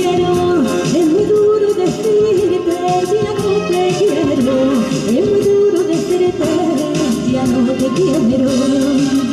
quiero, es muy duro decirte, ya no te quiero, es muy duro decirte, ya no te quiero.